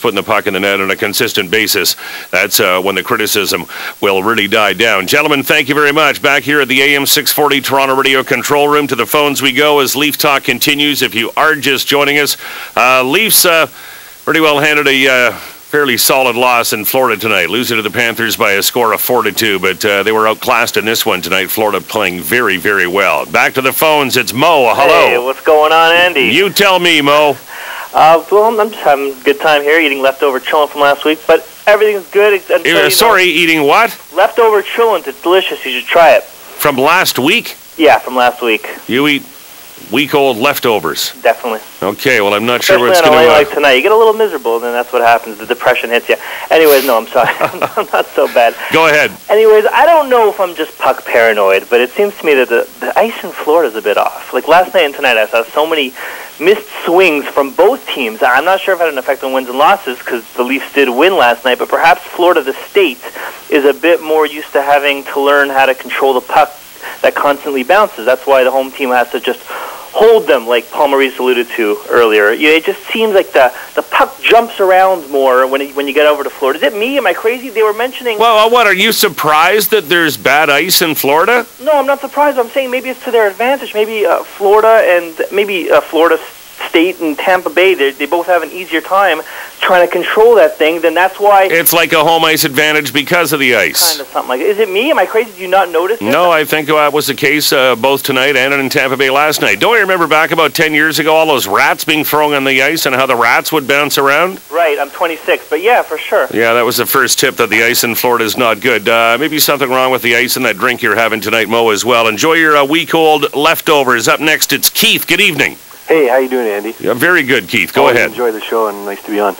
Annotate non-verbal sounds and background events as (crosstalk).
putting the puck in the net on a consistent basis. That's uh, when the criticism will really die down. Gentlemen, thank you very much. Back here at the AM 640 Toronto Radio Control Room, to the phones we go as Leaf Talk continues. If you are just joining us, uh, Leafs uh, pretty well handed a uh, fairly solid loss in Florida tonight, losing to the Panthers by a score of four to two. But uh, they were outclassed in this one tonight. Florida playing very, very well. Back to the phones. It's Mo. Hello. Hey, what's going on, Andy? You tell me, Mo. Uh, well, I'm just having a good time here, eating leftover chillin' from last week, but everything's good. Until, you know, sorry, eating what leftover chillin'. It's delicious. You should try it. from last week? Yeah, from last week, You eat week-old leftovers. definitely. Okay. Well, I'm not sure what's going to. like tonight. You get a little miserable, and then that's what happens. The depression hits you. Anyways, no, I'm sorry. (laughs) I'm not so bad. (laughs) Go ahead. Anyways, I don't know if I'm just puck paranoid, but it seems to me that the, the ice in Florida is a bit off. Like last night and tonight, I saw so many missed swings from both teams. I'm not sure if it had an effect on wins and losses because the Leafs did win last night, but perhaps Florida, the state, is a bit more used to having to learn how to control the puck that constantly bounces. That's why the home team has to just hold them, like Paul Maurice alluded to earlier. You know, it just seems like the, the puck jumps around more when, it, when you get over to Florida. Is it me? Am I crazy? They were mentioning... Well, uh, what are you surprised that there's bad ice in Florida? No, I'm not surprised. I'm saying maybe it's to their advantage. Maybe uh, Florida and maybe uh, Florida State and Tampa Bay, they they both have an easier time trying to control that thing. Then that's why It's like a home ice advantage because of the ice. kind of something like. Is it me? Am I crazy? Do you not notice? this? No, I think that was the case uh, both tonight and in Tampa Bay last night. Don't you remember back about 10 years ago, all those rats being thrown on the ice and how the rats would bounce around? Right. I'm 26, but yeah, for sure. Yeah, that was the first tip that the ice in Florida is not good. Uh, maybe something wrong with the ice in that drink you're having tonight, Mo, as well. Enjoy your uh, week old leftovers. Up next, it's Keith. Good evening. Hey, how you doing, Andy? Yeah, very good, Keith. Go Always ahead. Enjoy the show and nice to be on.